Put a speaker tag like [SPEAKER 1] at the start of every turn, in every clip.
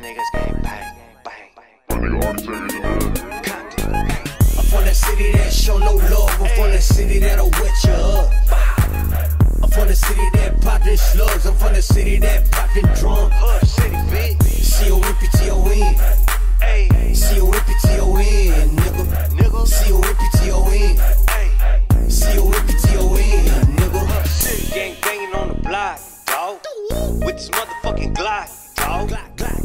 [SPEAKER 1] my niggas gang bang, bang. I'm from the city that show no love. I'm from the city that'll wet you up. I'm from the city that poppin' slugs. I'm from the city that poppin' drum.
[SPEAKER 2] City.
[SPEAKER 1] C O M P T O N. C O M P T O N, nigga. C O M P T O N. C O M P T O N, nigga.
[SPEAKER 2] Gang on the block, dog. With this motherfucking Glock dog.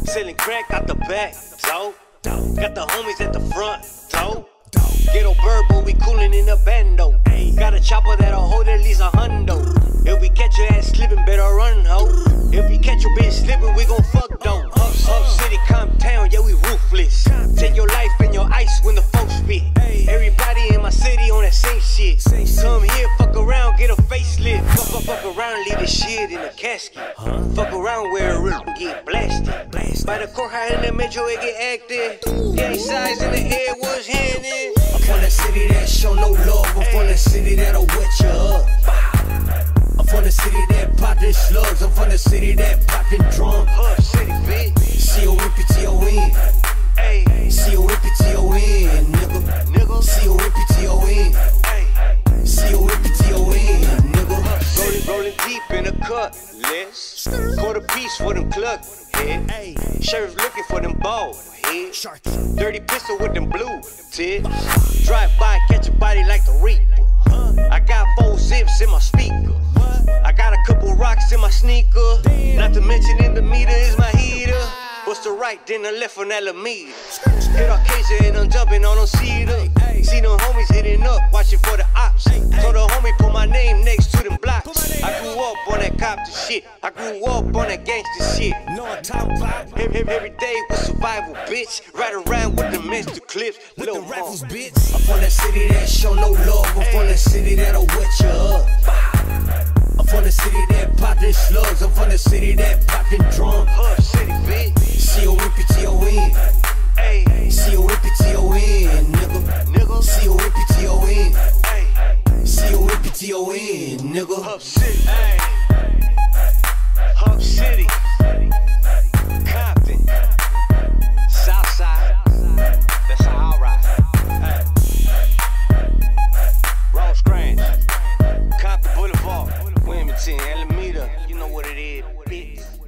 [SPEAKER 2] Selling crack out the back, dog. Got the homies at the front, dog. Ghetto bird, but we coolin' in the bando. Got a chopper that'll hold at least a hundo. If we catch your ass slippin', better run, ho. If we catch your bitch slippin', we gon' fuck though. Up, Hub City, come town, yeah, we ruthless. Take your life and your ice when the folks spit. Everybody in my city on that same shit. This shit in a casket. Huh? Fuck around where a real get blasted. By the courthouse in the metro, it get active. Gang size in the air was handing.
[SPEAKER 1] I'm from the city that show no love. I'm from the city that'll wet you up. I'm from the city that poppin' slugs. I'm from the city that poppin' drum.
[SPEAKER 2] Piece for them cluck head. Sheriff looking for them bald head. Dirty pistol with them blue tips. Drive by, catch a body like the Reaper. I got four zips in my speaker. I got a couple rocks in my sneaker. Not to mention in the meter is my heater. What's the right, then the left on Alameda. Hit Arcadia and I'm jumping on them cedar. See them homies hitting up, watching for the ops. Told the shit. I grew up on that gangster shit. Every, every, every day was survival, bitch. Ride around with the master clips. Little rifles, bitch.
[SPEAKER 1] I'm from the city that show no love. I'm from that city that'll wet you up.
[SPEAKER 2] it.